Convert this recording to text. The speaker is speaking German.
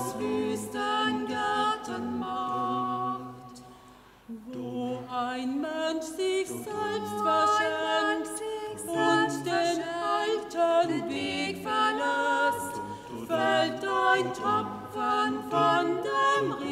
aus macht. Wo ein Mensch sich selbst verschenkt und den alten Weg verlässt, fällt ein Tropfen von der